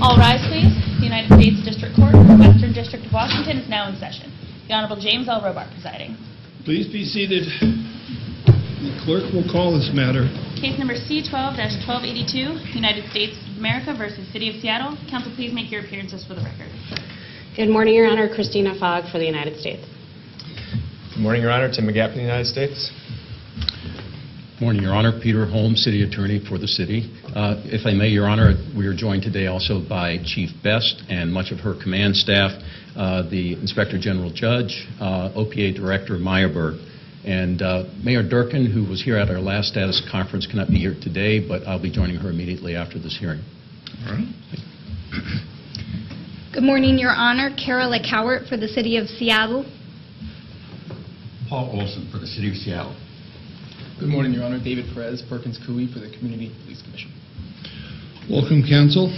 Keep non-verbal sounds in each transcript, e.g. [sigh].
All rise, please. The United States District Court for the Western District of Washington is now in session. The Honorable James L. Robart presiding. Please be seated. The clerk will call this matter. Case number C-12-1282, United States of America versus City of Seattle. Counsel, please make your appearances for the record. Good morning, Your Honor. Christina Fogg for the United States. Good morning, Your Honor. Tim Mygatt from the United States. Good Morning, Your Honor. Peter Holmes, City Attorney for the city. Uh, If I may, Your Honor, we are joined today also by Chief Best and much of her command staff, uh, the Inspector General Judge, uh, OPA Director Myerberg, and uh, Mayor Durkan, who was here at our last status conference, cannot be here today, but I'll be joining her immediately after this hearing. All right. [clears throat] Good morning, Your Honor. Kerala Cowart for the City of Seattle. Paul Olson for the City of Seattle. Good morning, Your Honor. David Perez, Perkins Coie for the Community Police Commission. Welcome, council.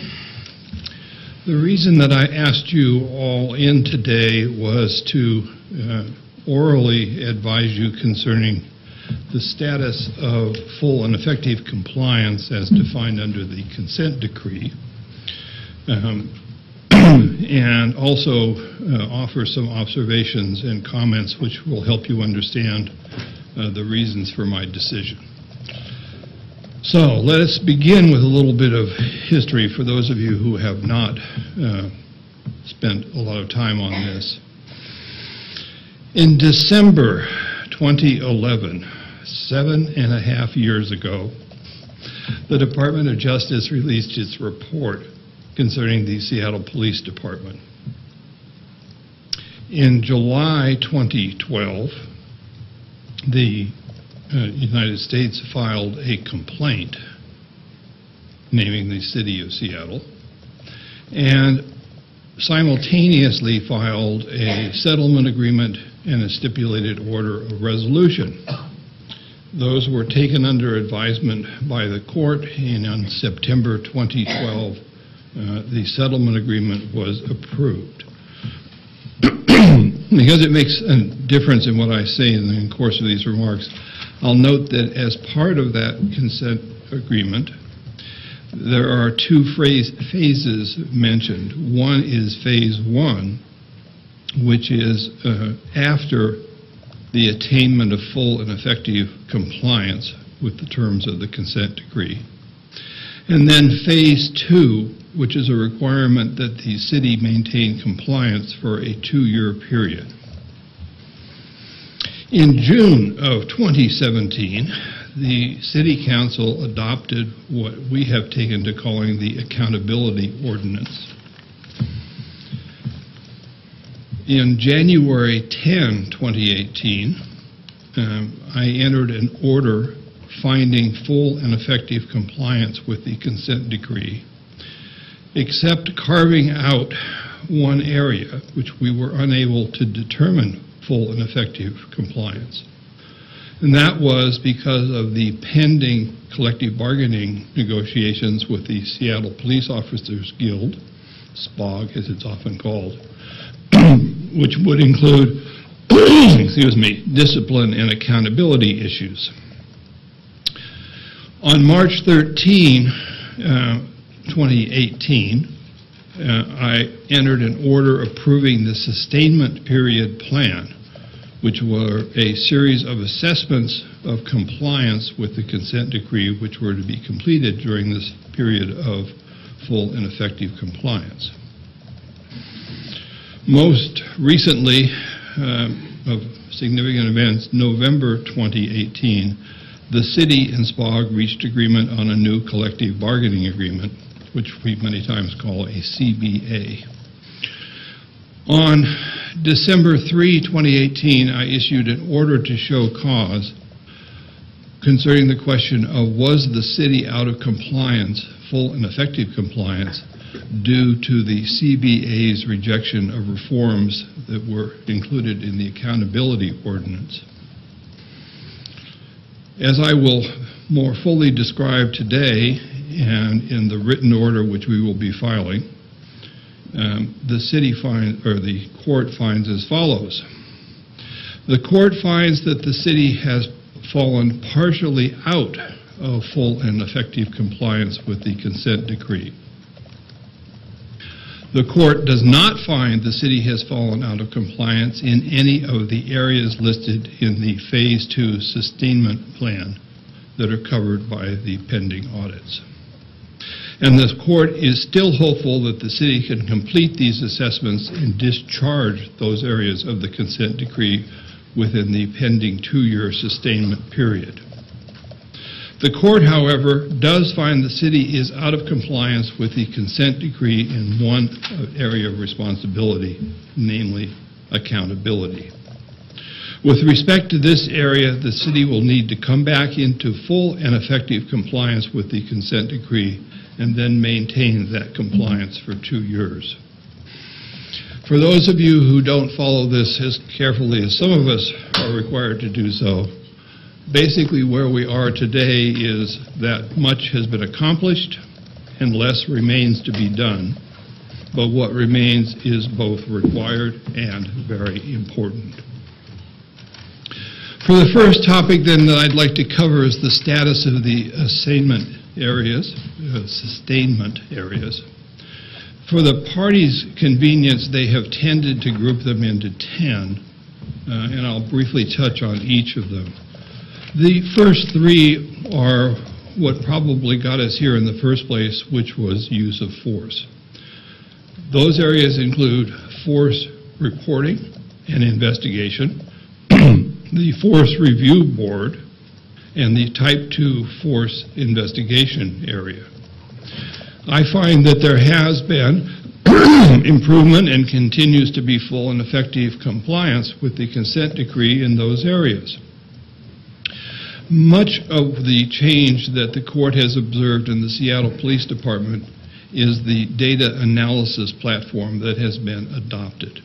The reason that I asked you all in today was to uh, orally advise you concerning the status of full and effective compliance as defined under the consent decree, um, [clears throat] and also uh, offer some observations and comments which will help you understand uh, the reasons for my decision. So let us begin with a little bit of history for those of you who have not uh, spent a lot of time on this. In December 2011, seven and a half years ago, the Department of Justice released its report concerning the Seattle Police Department. In July 2012, the United States filed a complaint naming the city of Seattle and simultaneously filed a settlement agreement and a stipulated order of resolution. Those were taken under advisement by the court, and on September 2012, uh, the settlement agreement was approved. [clears throat] because it makes a difference in what I say in the course of these remarks, I'll note that as part of that consent agreement, there are two phrase, phases mentioned. One is phase one, which is uh, after the attainment of full and effective compliance with the terms of the consent decree. And then phase two, which is a requirement that the city maintain compliance for a two-year period. In June of 2017, the City Council adopted what we have taken to calling the Accountability Ordinance. In January 10, 2018, um, I entered an order finding full and effective compliance with the consent decree, except carving out one area which we were unable to determine full and effective compliance. And that was because of the pending collective bargaining negotiations with the Seattle Police Officers Guild, SPOG as it's often called, [clears throat] which would include, [clears throat] excuse me, discipline and accountability issues. On March 13, uh, 2018, uh, I entered an order approving the sustainment period plan, which were a series of assessments of compliance with the consent decree, which were to be completed during this period of full and effective compliance. Most recently, um, of significant events, November 2018, the city and SPOG reached agreement on a new collective bargaining agreement, which we many times call a CBA. On December 3, 2018, I issued an order to show cause concerning the question of was the city out of compliance, full and effective compliance, due to the CBA's rejection of reforms that were included in the accountability ordinance. As I will more fully describe today and in the written order which we will be filing, um, the city find, or the court finds as follows. The court finds that the city has fallen partially out of full and effective compliance with the consent decree. The court does not find the city has fallen out of compliance in any of the areas listed in the Phase 2 sustainment plan that are covered by the pending audits. And the court is still hopeful that the city can complete these assessments and discharge those areas of the consent decree within the pending two-year sustainment period. The court, however, does find the city is out of compliance with the consent decree in one area of responsibility, namely accountability. With respect to this area, the city will need to come back into full and effective compliance with the consent decree and then maintain that compliance for two years. For those of you who don't follow this as carefully as some of us are required to do so, basically where we are today is that much has been accomplished and less remains to be done, but what remains is both required and very important. For the first topic then that I'd like to cover is the status of the assignment areas, uh, sustainment areas. For the parties' convenience, they have tended to group them into 10, uh, and I'll briefly touch on each of them. The first three are what probably got us here in the first place, which was use of force. Those areas include force reporting and investigation, [clears throat] the Force Review Board, and the Type 2 Force Investigation Area. I find that there has been [clears throat] improvement and continues to be full and effective compliance with the consent decree in those areas. Much of the change that the court has observed in the Seattle Police Department is the data analysis platform that has been adopted.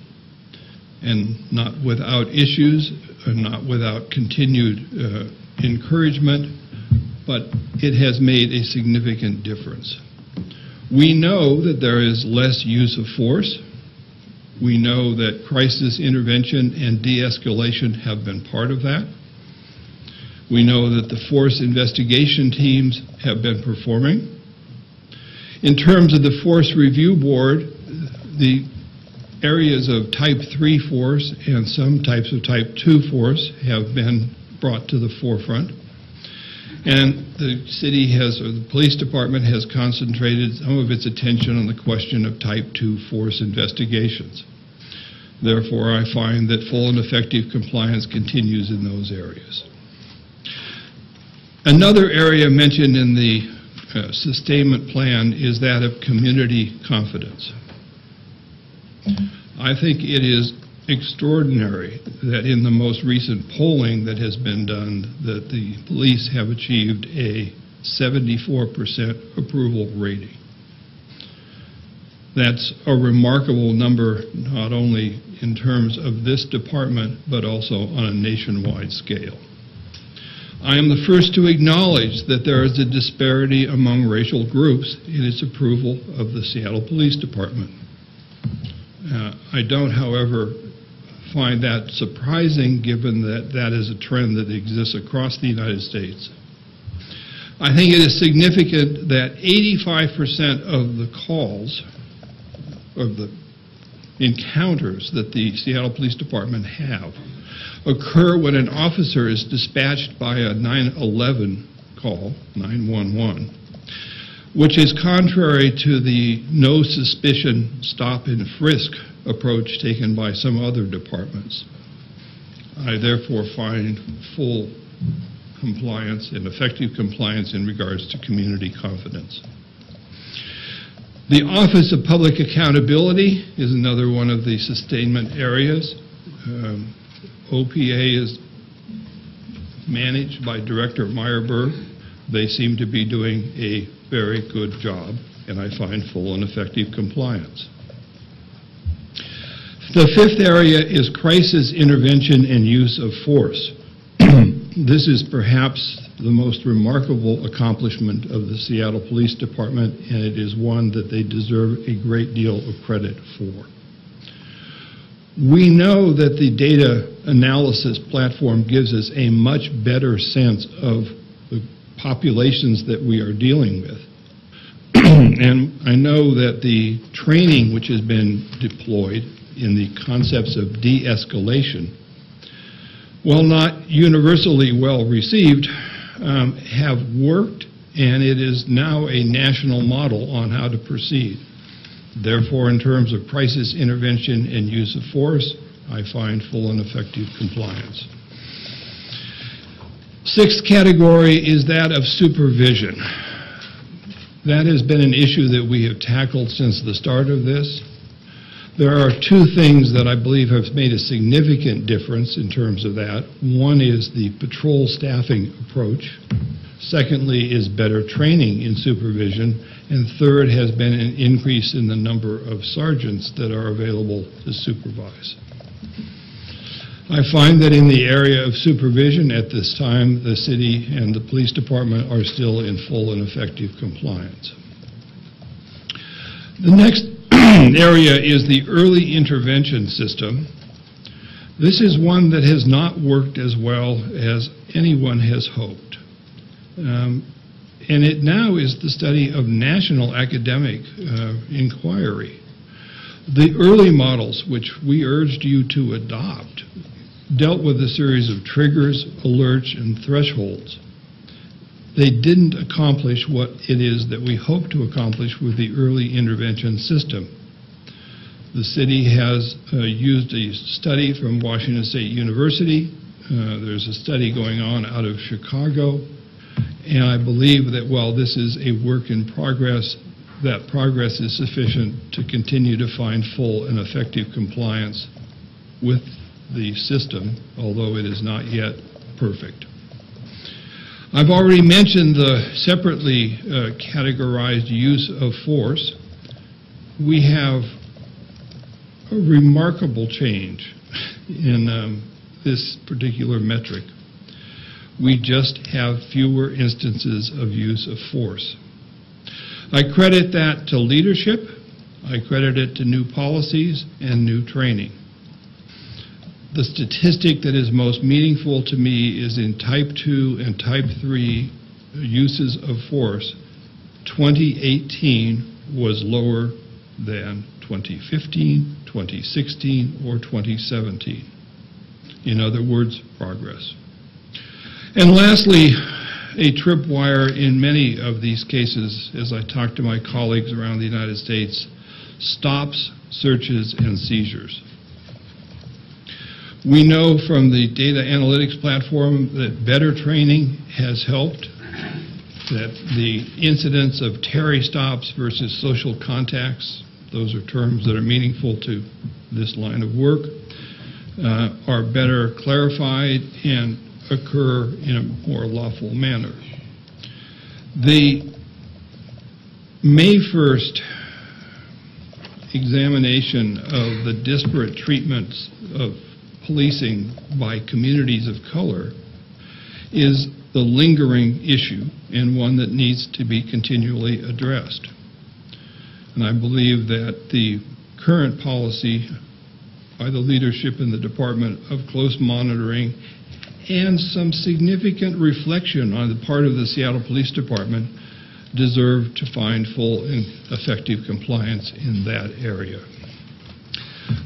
And not without issues, and not without continued uh, encouragement, but it has made a significant difference. We know that there is less use of force. We know that crisis intervention and de-escalation have been part of that. We know that the force investigation teams have been performing. In terms of the Force Review Board, the areas of Type 3 force and some types of Type 2 force have been brought to the forefront. And the city has, or the police department has concentrated some of its attention on the question of Type 2 force investigations. Therefore, I find that full and effective compliance continues in those areas. Another area mentioned in the uh, sustainment plan is that of community confidence. I think it is extraordinary that in the most recent polling that has been done, that the police have achieved a 74% approval rating. That's a remarkable number, not only in terms of this department, but also on a nationwide scale. I am the first to acknowledge that there is a disparity among racial groups in its approval of the Seattle Police Department. Uh, I don't, however, find that surprising given that that is a trend that exists across the United States. I think it is significant that 85% of the calls, of the encounters that the Seattle Police Department have, occur when an officer is dispatched by a 911 call, 911, which is contrary to the no suspicion stop and frisk approach taken by some other departments. I therefore find full compliance and effective compliance in regards to community confidence. The Office of Public Accountability is another one of the sustainment areas. Um, OPA is managed by Director Myerberg. They seem to be doing a very good job, and I find full and effective compliance. The fifth area is crisis intervention and use of force. [clears throat] this is perhaps the most remarkable accomplishment of the Seattle Police Department, and it is one that they deserve a great deal of credit for. We know that the data analysis platform gives us a much better sense of the populations that we are dealing with. [clears throat] And I know that the training which has been deployed in the concepts of de-escalation, while not universally well received, um, have worked, and it is now a national model on how to proceed. Therefore, in terms of crisis intervention and use of force, I find full and effective compliance. Sixth category is that of supervision. That has been an issue that we have tackled since the start of this. There are two things that I believe have made a significant difference in terms of that. One is the patrol staffing approach. Secondly is better training in supervision. And third has been an increase in the number of sergeants that are available to supervise. I find that in the area of supervision at this time, the city and the police department are still in full and effective compliance. The next area is the early intervention system. This is one that has not worked as well as anyone has hoped. Um, and it now is the study of national academic uh, inquiry. The early models, which we urged you to adopt, dealt with a series of triggers, alerts, and thresholds. They didn't accomplish what it is that we hope to accomplish with the early intervention system. The city has uh, used a study from Washington State University. Uh, there's a study going on out of Chicago. And I believe that while this is a work in progress, that progress is sufficient to continue to find full and effective compliance with the system, although it is not yet perfect. I've already mentioned the separately uh, categorized use of force. We have a remarkable change in um, this particular metric. We just have fewer instances of use of force. I credit that to leadership. I credit it to new policies and new training. The statistic that is most meaningful to me is in type 2 and type 3 uses of force, 2018 was lower than 2015, 2016, or 2017. In other words, progress. And lastly, a tripwire in many of these cases, as I talk to my colleagues around the United States, stops, searches, and seizures. We know from the data analytics platform that better training has helped, that the incidence of Terry stops versus social contacts, those are terms that are meaningful to this line of work, uh, are better clarified and occur in a more lawful manner. The May 1st examination of the disparate treatments of policing by communities of color is the lingering issue and one that needs to be continually addressed. And I believe that the current policy by the leadership in the Department of close monitoring and some significant reflection on the part of the Seattle Police Department deserve to find full and effective compliance in that area.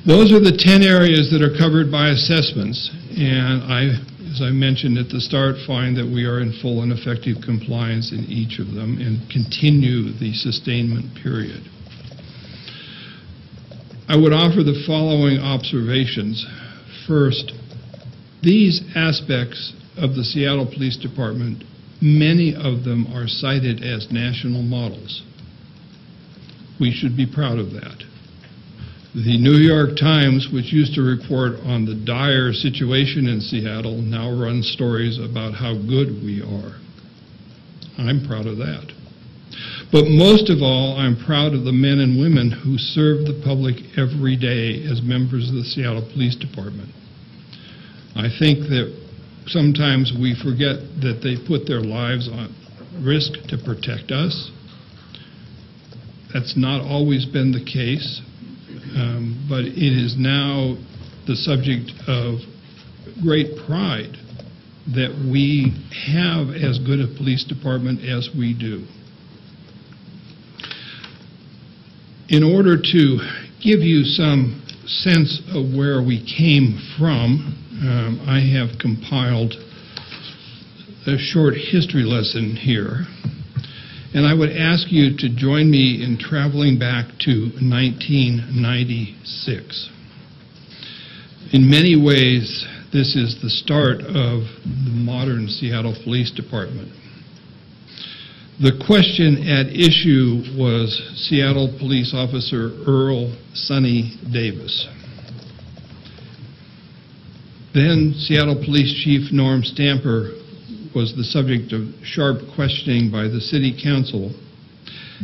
Those are the 10 areas that are covered by assessments, and I, as I mentioned at the start, find that we are in full and effective compliance in each of them and continue the sustainment period. I would offer the following observations. First, these aspects of the Seattle Police Department, many of them are cited as national models. We should be proud of that. The New York Times, which used to report on the dire situation in Seattle, now runs stories about how good we are. I'm proud of that. But most of all, I'm proud of the men and women who serve the public every day as members of the Seattle Police Department. I think that sometimes we forget that they put their lives on risk to protect us. That's not always been the case, um, but it is now the subject of great pride that we have as good a police department as we do. In order to give you some sense of where we came from, um, I have compiled a short history lesson here. And I would ask you to join me in traveling back to 1996. In many ways, this is the start of the modern Seattle Police Department. The question at issue was Seattle Police Officer Earl Sonny Davis. Then Seattle Police Chief Norm Stamper was the subject of sharp questioning by the City Council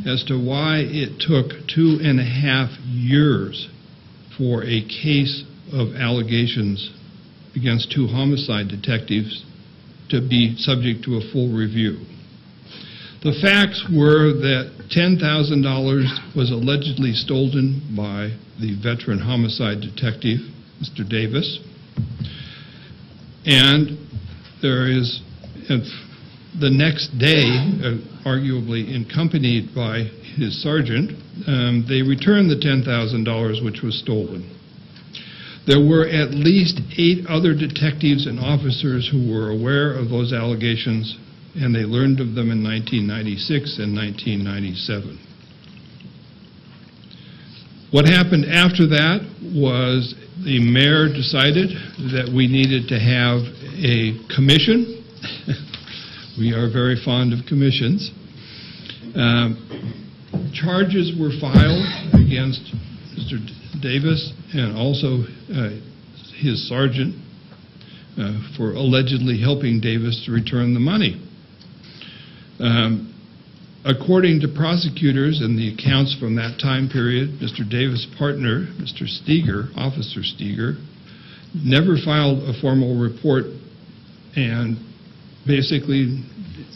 as to why it took two and a half years for a case of allegations against two homicide detectives to be subject to a full review. The facts were that $10,000 was allegedly stolen by the veteran homicide detective, Mr. Davis, and there is, the next day, uh, arguably accompanied by his sergeant, um, they returned the $10,000 which was stolen. There were at least eight other detectives and officers who were aware of those allegations, and they learned of them in 1996 and 1997. What happened after that was the mayor decided that we needed to have a commission. [laughs] we are very fond of commissions. Um, charges were filed against Mr. Davis and also uh, his sergeant uh, for allegedly helping Davis to return the money. Um, according to prosecutors and the accounts from that time period, Mr. Davis' partner, Mr. Steger, Officer Steger, never filed a formal report and basically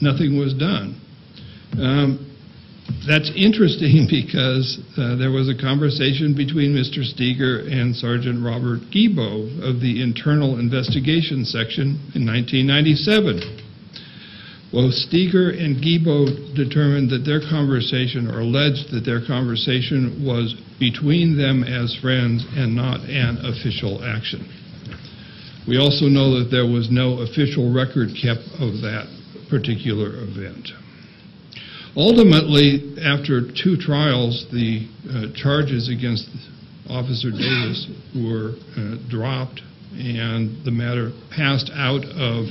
nothing was done. Um, that's interesting [laughs] because uh, there was a conversation between Mr. Steger and Sergeant Robert Gibo of the Internal Investigation Section in 1997. Well, Steger and Gibo determined that their conversation, or alleged that their conversation, was between them as friends and not an official action. We also know that there was no official record kept of that particular event. Ultimately, after two trials, the uh, charges against Officer Davis were uh, dropped and the matter passed out of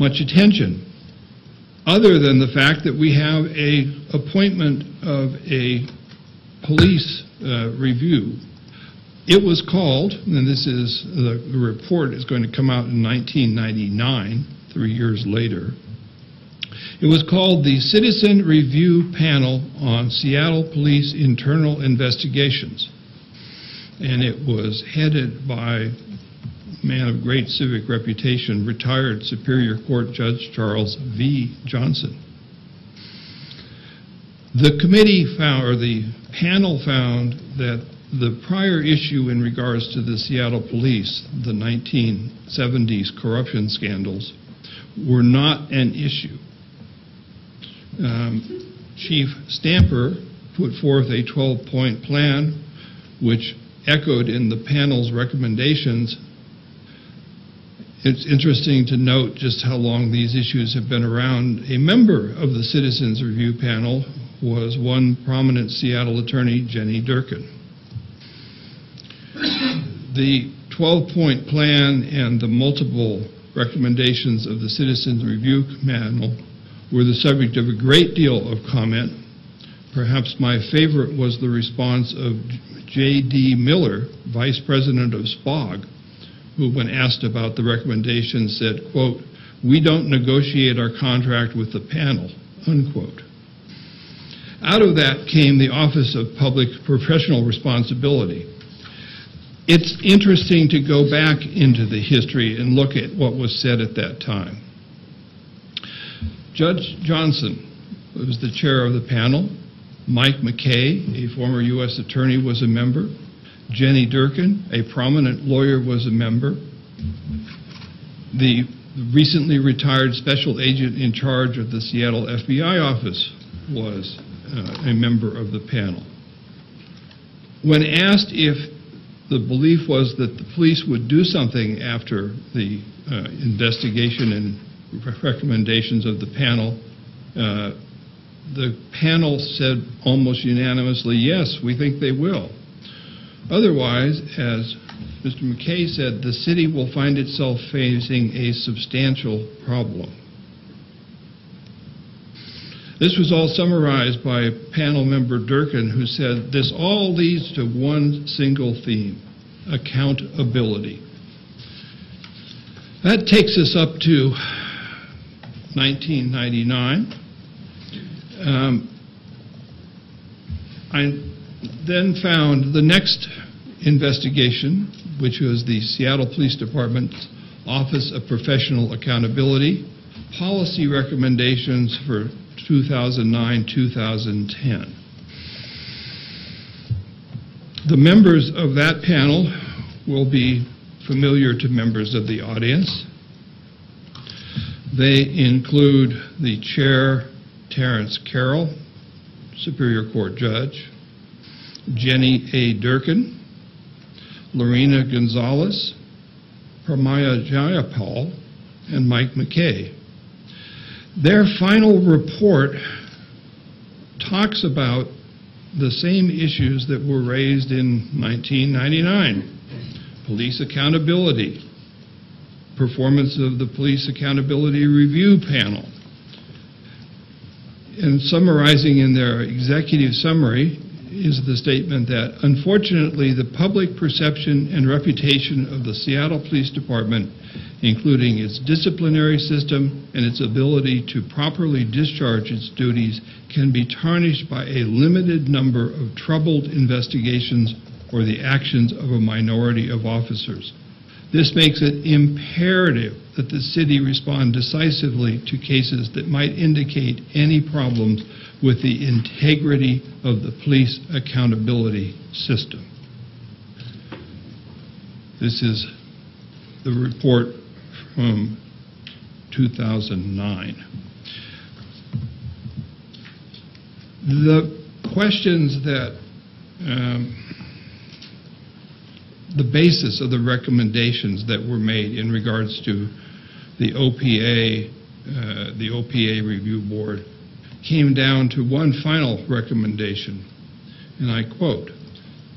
much attention other than the fact that we have a appointment of a police uh, review. It was called, and this is, the, the report is going to come out in 1999, three years later. It was called the Citizen Review Panel on Seattle Police Internal Investigations. And it was headed by man of great civic reputation, retired Superior Court Judge Charles V. Johnson. The committee found, or the panel found, that the prior issue in regards to the Seattle police, the 1970s corruption scandals, were not an issue. Um, Chief Stamper put forth a 12 point plan which echoed in the panel's recommendations it's interesting to note just how long these issues have been around. A member of the Citizens Review panel was one prominent Seattle attorney, Jenny Durkan. The 12-point plan and the multiple recommendations of the Citizens Review panel were the subject of a great deal of comment. Perhaps my favorite was the response of J.D. Miller, Vice President of SPOG, who, when asked about the recommendation, said, quote, we don't negotiate our contract with the panel, unquote. Out of that came the Office of Public Professional Responsibility. It's interesting to go back into the history and look at what was said at that time. Judge Johnson was the chair of the panel. Mike McKay, a former U.S. attorney, was a member. Jenny Durkan, a prominent lawyer, was a member. The recently retired special agent in charge of the Seattle FBI office was uh, a member of the panel. When asked if the belief was that the police would do something after the uh, investigation and re- recommendations of the panel, uh, the panel said almost unanimously, yes, we think they will. Otherwise, as Mr. McKay said, the city will find itself facing a substantial problem. This was all summarized by panel member Durkan, who said, This all leads to one single theme accountability. That takes us up to 1999. Um, I then found the next investigation, which was the Seattle Police Department's Office of Professional Accountability, policy recommendations for 2009-2010. The members of that panel will be familiar to members of the audience. They include the chair, Terrence Carroll, Superior Court Judge, Jenny A. Durkan, Lorena Gonzalez, Pramila Jayapal, and Mike McKay. Their final report talks about the same issues that were raised in 1999 police accountability, performance of the Police Accountability Review Panel. And summarizing in their executive summary is the statement that unfortunately the public perception and reputation of the Seattle Police Department, including its disciplinary system and its ability to properly discharge its duties, can be tarnished by a limited number of troubled investigations or the actions of a minority of officers. This makes it imperative that the city respond decisively to cases that might indicate any problems with the integrity of the police accountability system. This is the report from 2009. The questions that um, the basis of the recommendations that were made in regards to the OPA, uh, the OPA Review Board, came down to one final recommendation, and I quote,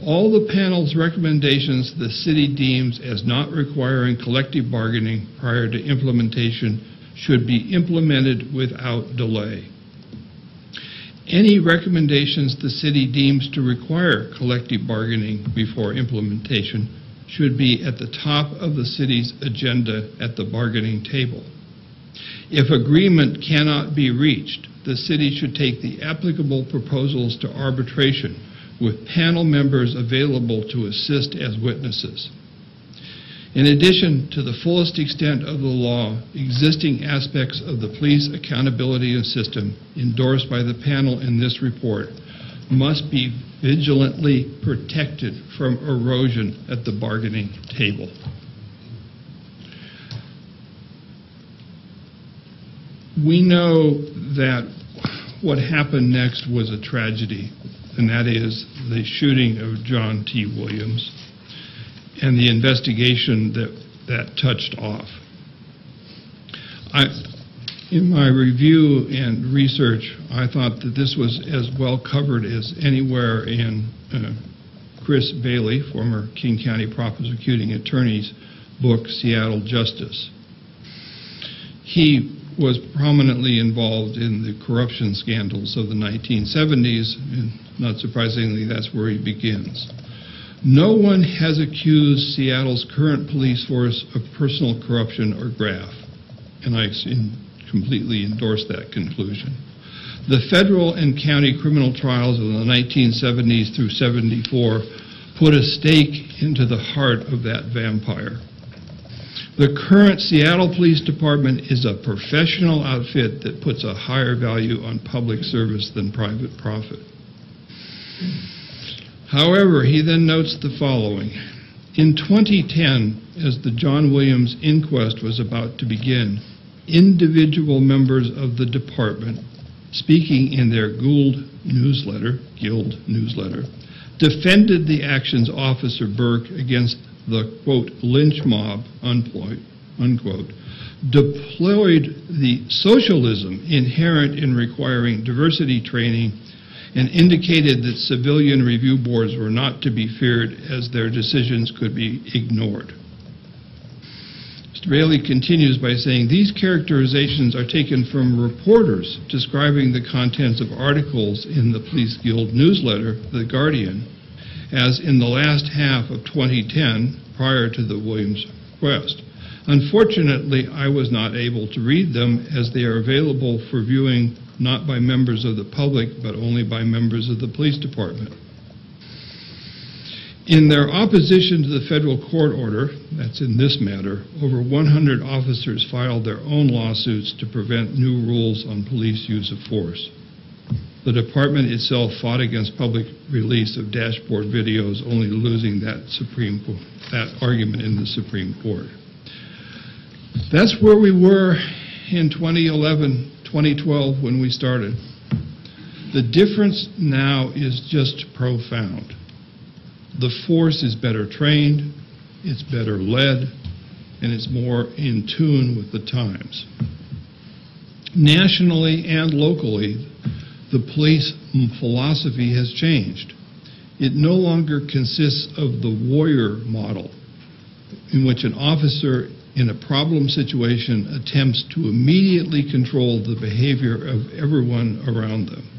all the panel's recommendations the city deems as not requiring collective bargaining prior to implementation should be implemented without delay. Any recommendations the city deems to require collective bargaining before implementation should be at the top of the city's agenda at the bargaining table. If agreement cannot be reached, the city should take the applicable proposals to arbitration with panel members available to assist as witnesses. In addition to the fullest extent of the law, existing aspects of the police accountability system endorsed by the panel in this report must be vigilantly protected from erosion at the bargaining table. We know that what happened next was a tragedy, and that is the shooting of John T. Williams and the investigation that that touched off. I, in my review and research, I thought that this was as well covered as anywhere in uh, Chris Bayley, former King County prosecuting attorney's book, Seattle Justice. He was prominently involved in the corruption scandals of the 1970s, and not surprisingly, that's where he begins. No one has accused Seattle's current police force of personal corruption or graft, and I completely endorse that conclusion. The federal and county criminal trials of the 1970s through 74 put a stake into the heart of that vampire. The current Seattle Police Department is a professional outfit that puts a higher value on public service than private profit. However, he then notes the following. In 2010, as the John Williams inquest was about to begin, individual members of the department, speaking in their Gould newsletter, Guild newsletter, defended the actions Officer Birk against the, quote, lynch mob, unquote, unquote, deployed the socialism inherent in requiring diversity training and indicated that civilian review boards were not to be feared as their decisions could be ignored. Mr. Bayley continues by saying these characterizations are taken from reporters describing the contents of articles in the Police Guild newsletter, The Guardian, as in the last half of 2010, prior to the Williams quest. Unfortunately, I was not able to read them as they are available for viewing not by members of the public, but only by members of the police department. In their opposition to the federal court order, that's in this matter, over 100 officers filed their own lawsuits to prevent new rules on police use of force. The department itself fought against public release of dashboard videos, only losing that Supreme that argument in the Supreme Court. That's where we were in 2011, 2012 when we started. The difference now is just profound. The force is better trained, it's better led, and it's more in tune with the times. Nationally and locally, the police philosophy has changed. It no longer consists of the warrior model, in which an officer in a problem situation attempts to immediately control the behavior of everyone around them,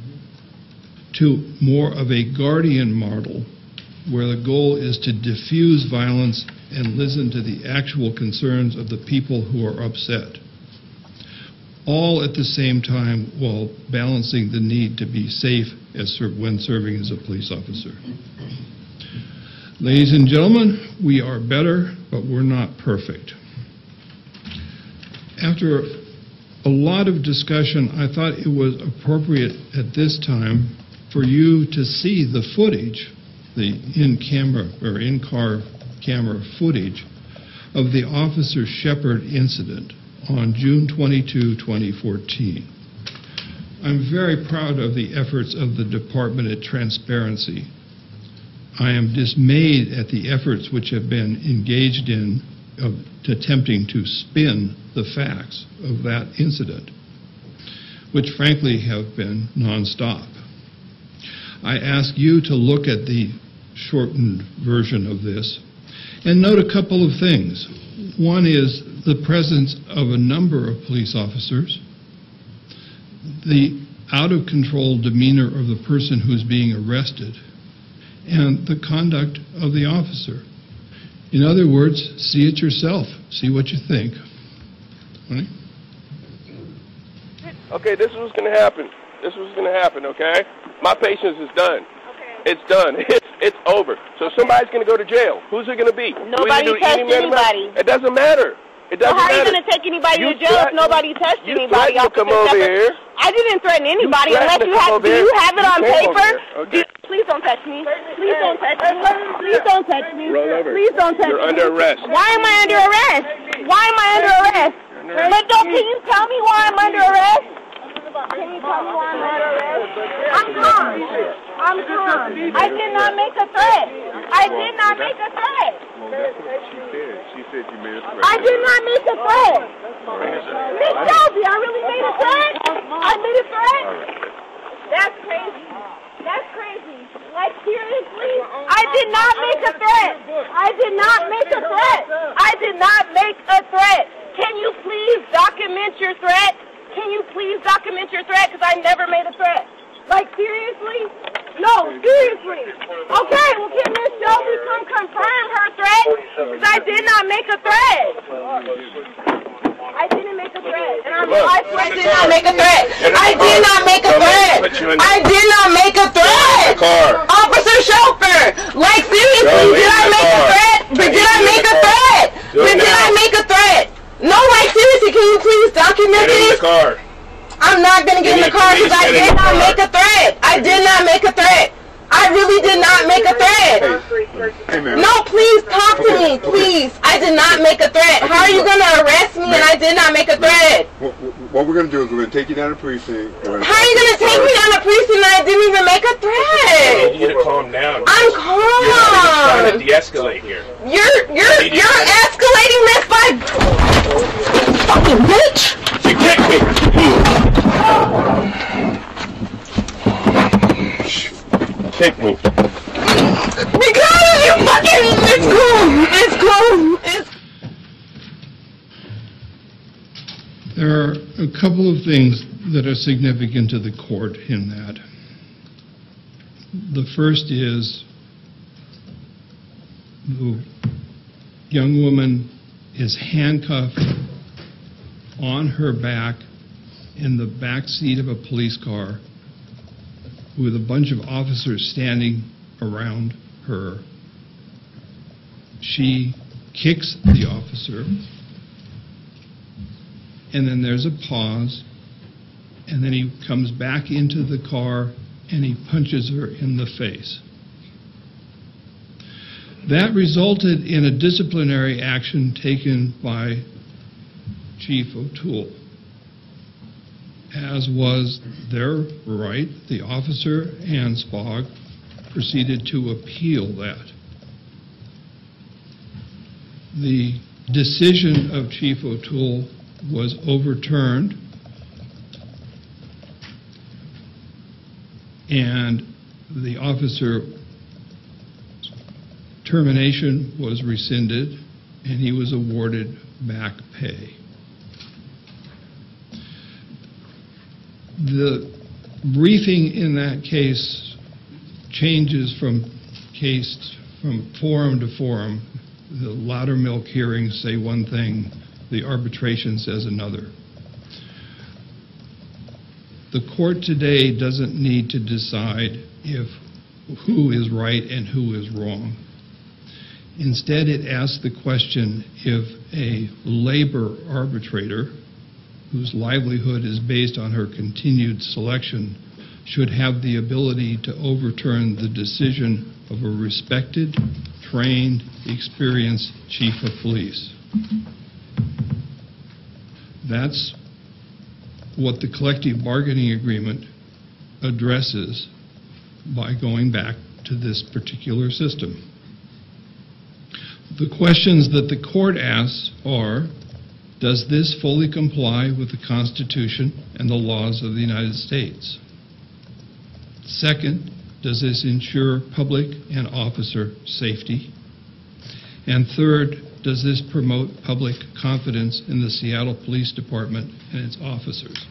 to more of a guardian model where the goal is to diffuse violence and listen to the actual concerns of the people who are upset. All at the same time while balancing the need to be safe as when serving as a police officer. Ladies and gentlemen, we are better, but we're not perfect. After a lot of discussion, I thought it was appropriate at this time for you to see the footage, the in-camera or in-car camera footage of the Officer Shepherd incident on June 22, 2014. I'm very proud of the efforts of the Department at Transparency. I am dismayed at the efforts which have been engaged in of attempting to spin the facts of that incident, which frankly have been nonstop. I ask you to look at the shortened version of this and note a couple of things. One is the presence of a number of police officers, the out of control demeanor of the person who's being arrested, and the conduct of the officer. In other words, see it yourself, see what you think. Right? Okay, this is what's going to happen. This is what's going to happen, okay? My patience is done. Okay. It's done. [laughs] It's it's over. So somebody's going to go to jail. Who's it going to be? Who is it Nobody gonna- touched man- anybody. It doesn't matter. It So doesn't how are you going to take anybody You to jail if nobody touched you anybody? threatened to come Officer over here. I didn't threaten anybody threatened unless you have. Do you have it You on paper? Okay. Do- please don't touch me. Please don't touch me. Please don't touch me. Roll over. Please don't touch You're me. under arrest. Why am I under arrest? Why am I under arrest? under. But don't. Can you tell me why I'm under arrest? Can you tell me why I'm under arrest? I'm calm. I'm calm. I did not make a threat. I did not make a threat. Well, that's what she said. You made a threat. I did not make a threat. Bring it up. Miss Shelby, I really made a threat? I made a threat? That's crazy. That's crazy. Like, seriously? I did not make a threat. I did not make a threat. I did not make a threat. Can you please document your threat? Can you please document your threat? Because I never made a threat. Like, seriously? No, seriously. Okay, well, can Miss Shelby come confirm her threat? Because I did not make a threat. I didn't make a threat. And I'm. I I did not make a threat. I did not make a threat. put you in the- I did not make a threat. Officer Chauffeur, like seriously, did I make a threat? But did I make a threat? But did. I make a threat? No, like seriously, can you please document Get in the car. I'm not gonna get in the car police because I did not make a threat. I did not make a threat. I really did not make a threat. No, please talk to me, please. I did not make a threat. How are you gonna arrest me and I did not make a threat? What, what we're gonna do is we're gonna take you down to precinct. How are you gonna take me down a precinct and I didn't even make a threat? You need you to calm down. I'm calm. You're trying to de-escalate here. You're you're you you're escalating this by fucking bitch. You kicked me. Kick me. Because you fucking it's cool. It's cool. It's There are a couple of things that are significant to the court in that. The first is the young woman is handcuffed on her back in the back seat of a police car with a bunch of officers standing around her. She kicks the officer and then there's a pause, and then he comes back into the car and he punches her in the face. That resulted in a disciplinary action taken by Chief O'Toole, as was their right. The officer and Spog proceeded to appeal that. The decision of Chief O'Toole was overturned, and the officer termination was rescinded, and he was awarded back pay. The briefing in that case changes from case, from forum to forum. The Loudermill hearings say one thing, the arbitration says another. The court today doesn't need to decide if who is right and who is wrong. Instead, it asks the question if a labor arbitrator whose livelihood is based on her continued selection should have the ability to overturn the decision of a respected, trained, experienced chief of police. That's what the collective bargaining agreement addresses by going back to this particular system. The questions that the court asks are, does this fully comply with the Constitution and the laws of the United States? Second, does this ensure public and officer safety? And third, does this promote public confidence in the Seattle Police Department and its officers?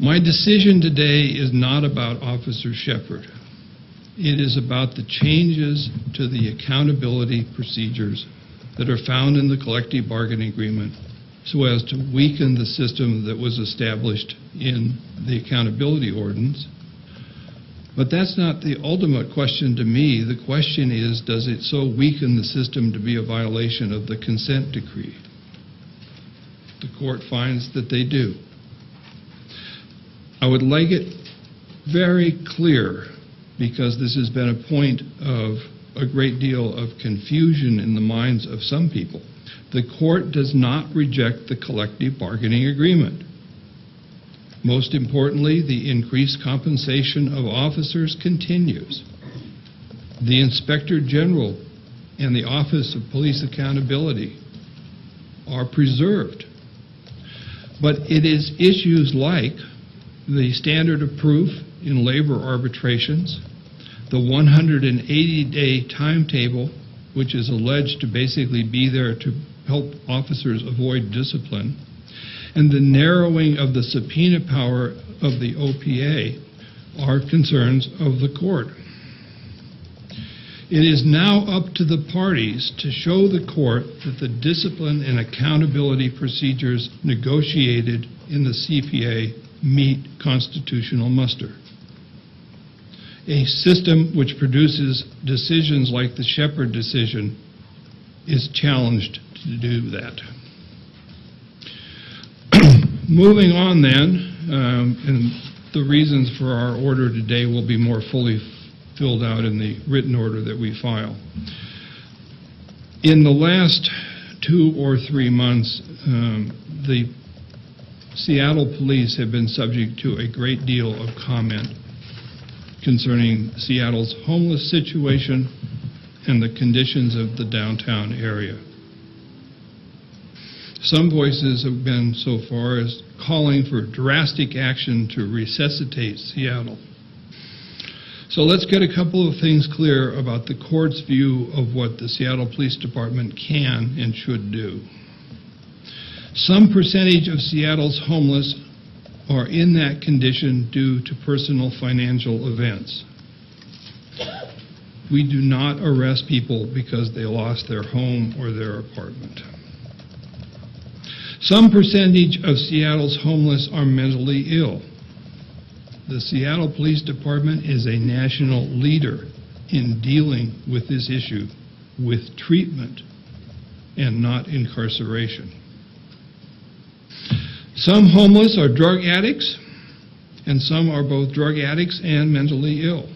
My decision today is not about Officer Shepherd. It is about the changes to the accountability procedures that are found in the collective bargaining agreement so as to weaken the system that was established in the accountability ordinance. But that's not the ultimate question to me. The question is, does it so weaken the system to be a violation of the consent decree? The court finds that they do. I would like it very clear, because this has been a point of a great deal of confusion in the minds of some people. The court does not reject the collective bargaining agreement. Most importantly, the increased compensation of officers continues. The Inspector General and the Office of Police Accountability are preserved. But it is issues like the standard of proof in labor arbitrations, the 180-day timetable, which is alleged to basically be there to help officers avoid discipline, and the narrowing of the subpoena power of the OPA are concerns of the court. It is now up to the parties to show the court that the discipline and accountability procedures negotiated in the CBA meet constitutional muster. A system which produces decisions like the Shepherd decision is challenged to do that. [clears throat] Moving on then, um, and the reasons for our order today will be more fully filled out in the written order that we file. In the last two or three months, um, the Seattle police have been subject to a great deal of comment concerning Seattle's homeless situation and the conditions of the downtown area. Some voices have been so far as calling for drastic action to resuscitate Seattle. So let's get a couple of things clear about the court's view of what the Seattle Police Department can and should do. Some percentage of Seattle's homeless are in that condition due to personal financial events. We do not arrest people because they lost their home or their apartment. Some percentage of Seattle's homeless are mentally ill. The Seattle Police Department is a national leader in dealing with this issue with treatment and not incarceration. Some homeless are drug addicts, and some are both drug addicts and mentally ill.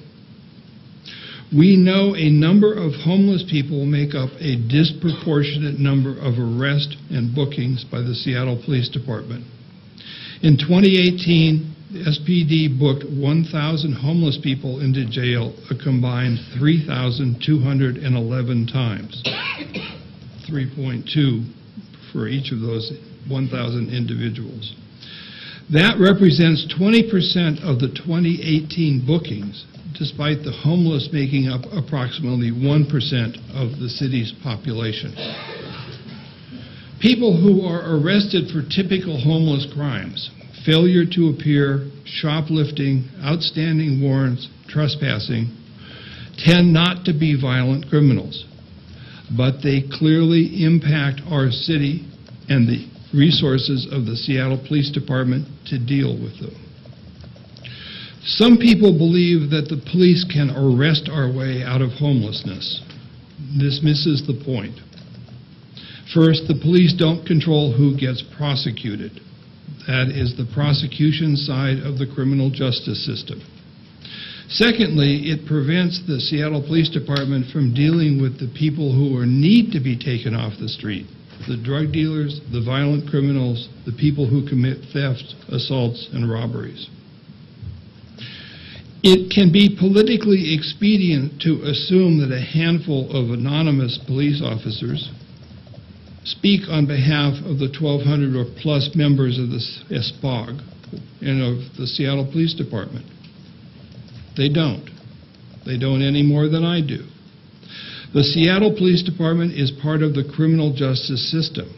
We know a number of homeless people make up a disproportionate number of arrests and bookings by the Seattle Police Department. In 2018, the SPD booked 1,000 homeless people into jail a combined 3,211 times. [coughs] 3.2 for each of those 1,000 individuals. That represents 20% of the 2018 bookings, despite the homeless making up approximately 1% of the city's population. People who are arrested for typical homeless crimes, failure to appear, shoplifting, outstanding warrants, trespassing, tend not to be violent criminals, but they clearly impact our city and the resources of the Seattle Police Department to deal with them. Some people believe that the police can arrest our way out of homelessness. This misses the point. First, the police don't control who gets prosecuted. That is the prosecution side of the criminal justice system. Secondly, it prevents the Seattle Police Department from dealing with the people who are, need to be taken off the street the drug dealers, the violent criminals, the people who commit thefts, assaults, and robberies. It can be politically expedient to assume that a handful of anonymous police officers speak on behalf of the 1,200 or plus members of the SPOG and of the Seattle Police Department. They don't. They don't any more than I do. The Seattle Police Department is part of the criminal justice system.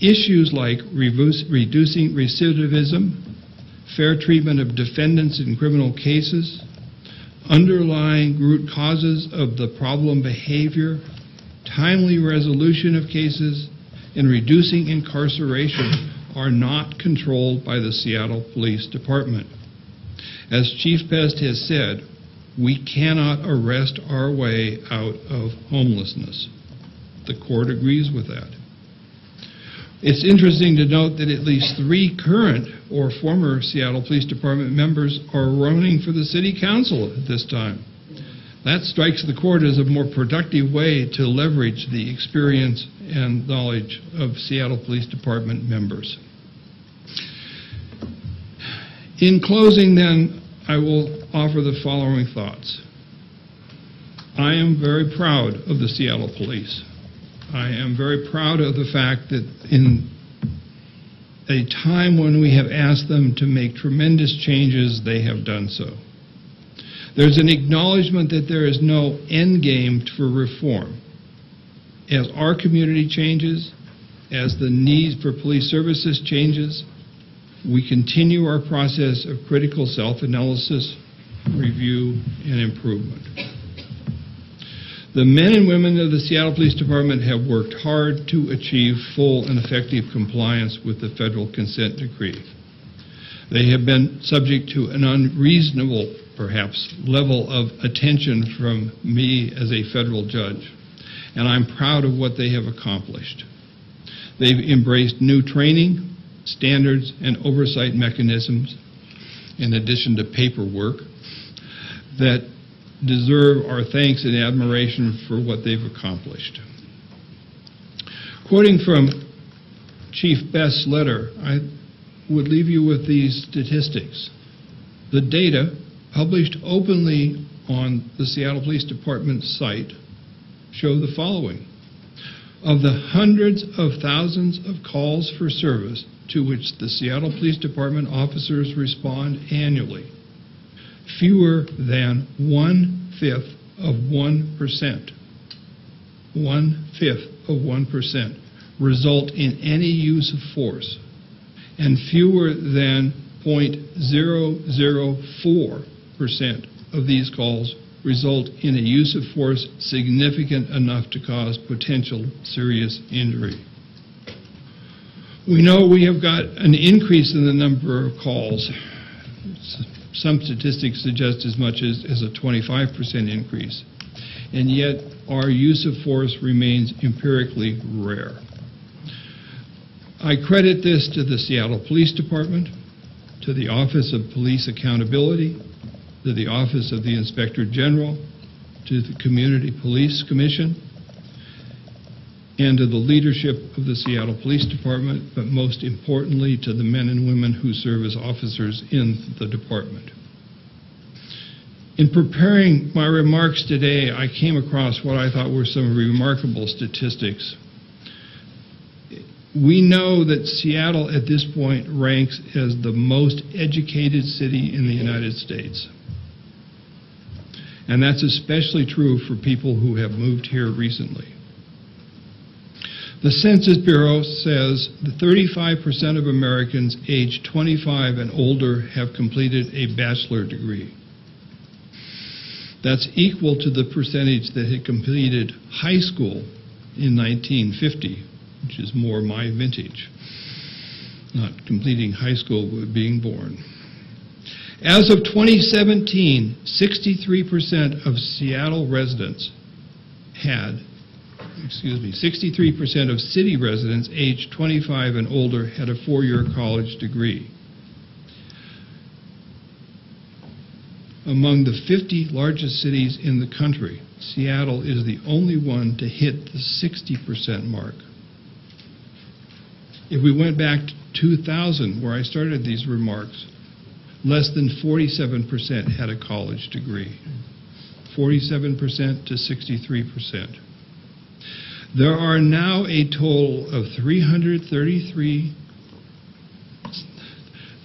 Issues like reducing recidivism, fair treatment of defendants in criminal cases, underlying root causes of the problem behavior, timely resolution of cases, and reducing incarceration are not controlled by the Seattle Police Department. As Chief Best has said, we cannot arrest our way out of homelessness. The court agrees with that. It's interesting to note that at least three current or former Seattle Police Department members are running for the City Council at this time. That strikes the court as a more productive way to leverage the experience and knowledge of Seattle Police Department members. In closing, then, I will offer the following thoughts. I am very proud of the Seattle Police. I am very proud of the fact that in a time when we have asked them to make tremendous changes, they have done so. There's an acknowledgement that there is no end game for reform. As our community changes, as the need for police services changes, we continue our process of critical self-analysis, review, and improvement. The men and women of the Seattle Police Department have worked hard to achieve full and effective compliance with the federal consent decree. They have been subject to an unreasonable, perhaps, level of attention from me as a federal judge, and I'm proud of what they have accomplished. They've embraced new training, standards, and oversight mechanisms, in addition to paperwork, that deserve our thanks and admiration for what they've accomplished. Quoting from Chief Best's letter, I would leave you with these statistics. The data, published openly on the Seattle Police Department site, show the following. Of the hundreds of thousands of calls for service to which the Seattle Police Department officers respond annually, fewer than one fifth of 1%, one fifth of 1% result in any use of force, and fewer than 0.004% of these calls result in a use of force significant enough to cause potential serious injury. We know we have got an increase in the number of calls. Some statistics suggest as much as, as a 25% increase. And yet, our use of force remains empirically rare. I credit this to the Seattle Police Department, to the Office of Police Accountability, to the Office of the Inspector General, to the Community Police Commission, and to the leadership of the Seattle Police Department, but most importantly to the men and women who serve as officers in the department. In preparing my remarks today, I came across what I thought were some remarkable statistics. We know that Seattle at this point ranks as the most educated city in the United States. And that's especially true for people who have moved here recently. The Census Bureau says that 35% of Americans aged 25 and older have completed a bachelor degree. That's equal to the percentage that had completed high school in 1950, which is more my vintage. Not completing high school, but being born. As of 2017, 63% of Seattle residents had, excuse me, 63% of city residents aged 25 and older had a four-year college degree. Among the 50 largest cities in the country, Seattle is the only one to hit the 60% mark. If we went back to 2000, where I started these remarks, less than 47% had a college degree. 47% to 63%. There are now a total of 333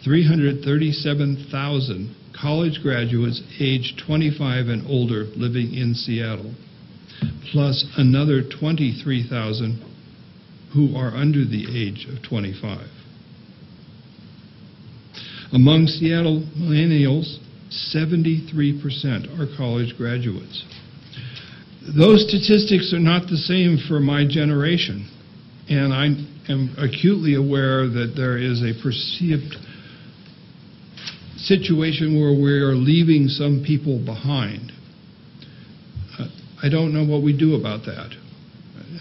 337,000 college graduates aged 25 and older living in Seattle, plus another 23,000 who are under the age of 25. Among Seattle millennials, 73% are college graduates. Those statistics are not the same for my generation, and I am acutely aware that there is a perceived situation where we are leaving some people behind. Uh, I don't know what we do about that.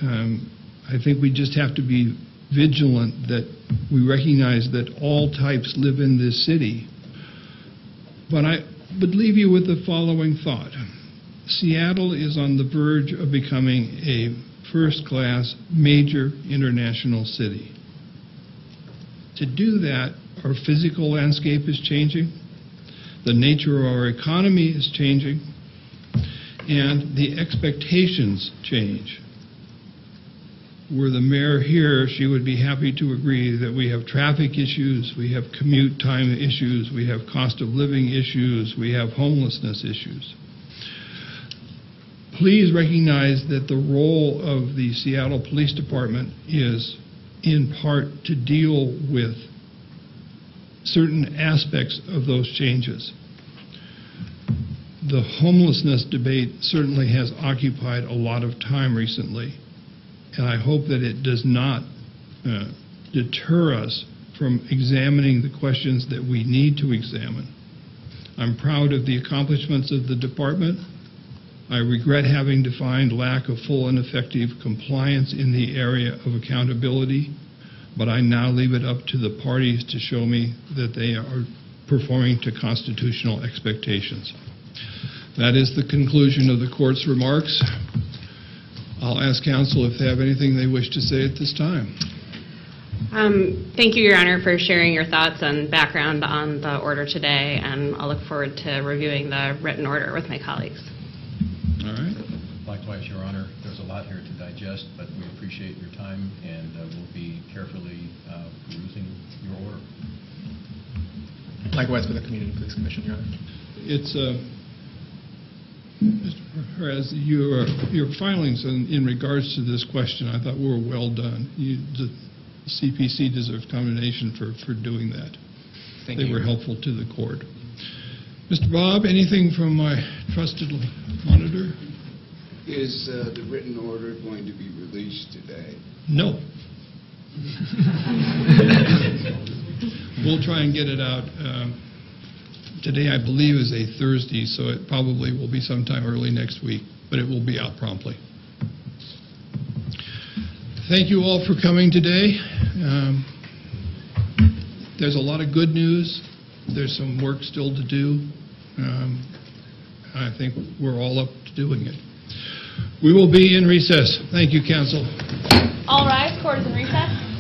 Um, I think we just have to be vigilant that we recognize that all types live in this city. But I would leave you with the following thought. Seattle is on the verge of becoming a first class major international city. To do that, our physical landscape is changing, the nature of our economy is changing, and the expectations change were the mayor here, she would be happy to agree that we have traffic issues, we have commute time issues, we have cost of living issues, we have homelessness issues. Please recognize that the role of the Seattle Police Department is in part to deal with certain aspects of those changes. The homelessness debate certainly has occupied a lot of time recently and I hope that it does not uh, deter us from examining the questions that we need to examine. I'm proud of the accomplishments of the department. I regret having to find lack of full and effective compliance in the area of accountability, but I now leave it up to the parties to show me that they are performing to constitutional expectations. That is the conclusion of the court's remarks. I'll ask counsel if they have anything they wish to say at this time. Um, Thank you, Your Honor, for sharing your thoughts and background on the order today, and I'll look forward to reviewing the written order with my colleagues. All right? Likewise, Your Honor, there's a lot here to digest, but we appreciate your time, and uh, we'll be carefully uh, perusing your order. Likewise for the Community Police Commission, Your Honor. It's, uh, Mr. Perez, your, your filings in, in regards to this question, I thought were well done. You, the CPC deserves commendation for, for doing that. Thank They you. were helpful to the court. Mr. Bobb, anything from my trusted monitor? Is uh, the written order going to be released today? No. [laughs] We'll try and get it out. um, Today, I believe, is a Thursday, so it probably will be sometime early next week, but it will be out promptly. Thank you all for coming today. Um, There's a lot of good news. There's some work still to do. Um, I think we're all up to doing it. We will be in recess. Thank you, counsel. All rise, court is in recess.